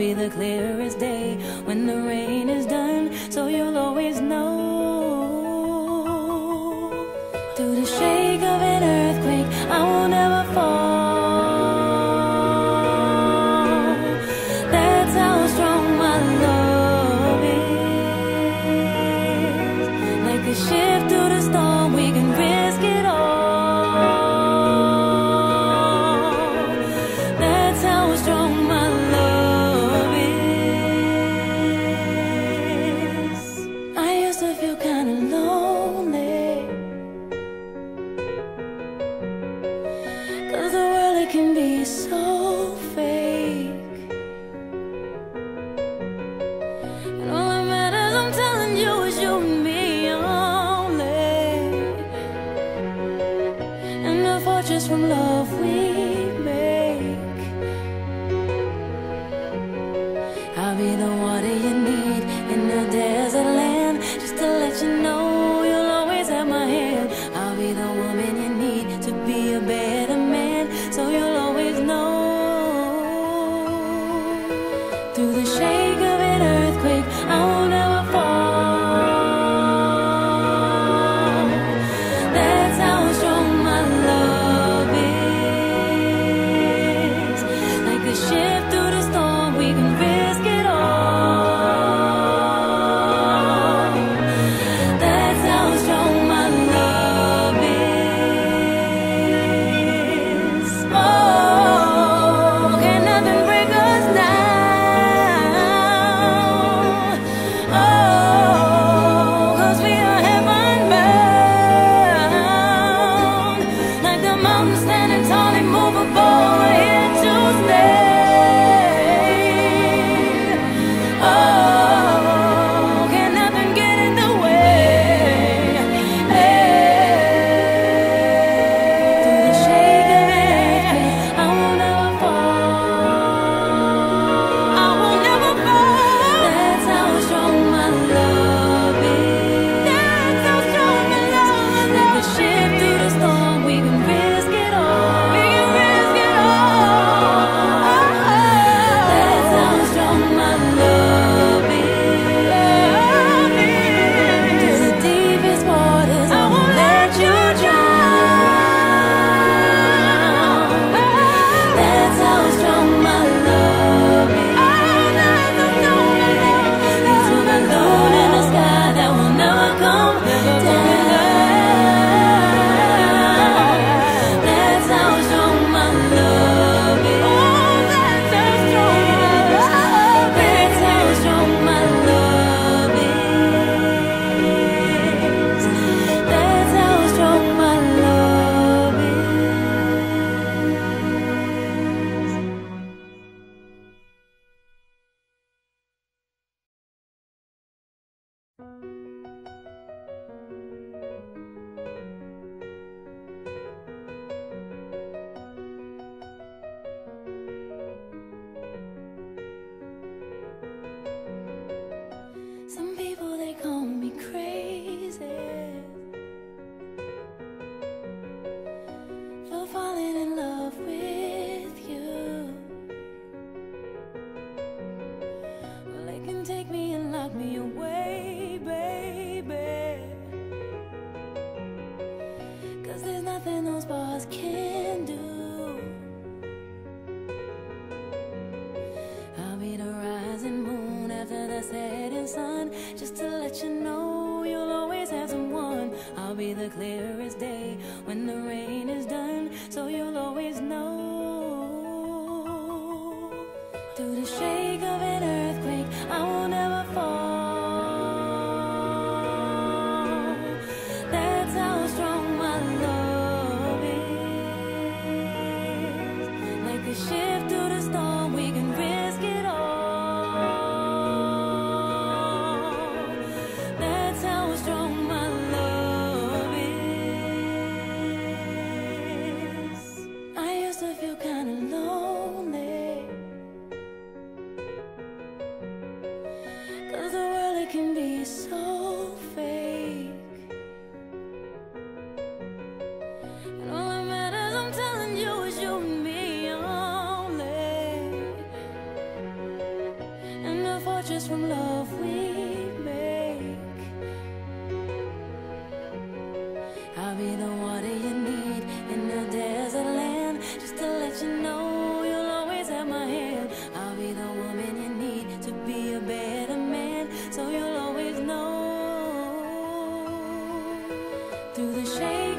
be the clearest day when the rain be the water you need in the desert land. Just to let you know you'll always have my hand. I'll be the woman you need to be a better man. So you'll always know through the shake. Oh. be the clearest day when the rain is done, so you'll always know. Through the shade. I'll be the water you need in the desert land. Just to let you know you'll always have my hand. I'll be the woman you need to be a better man. So you'll always know through the shade.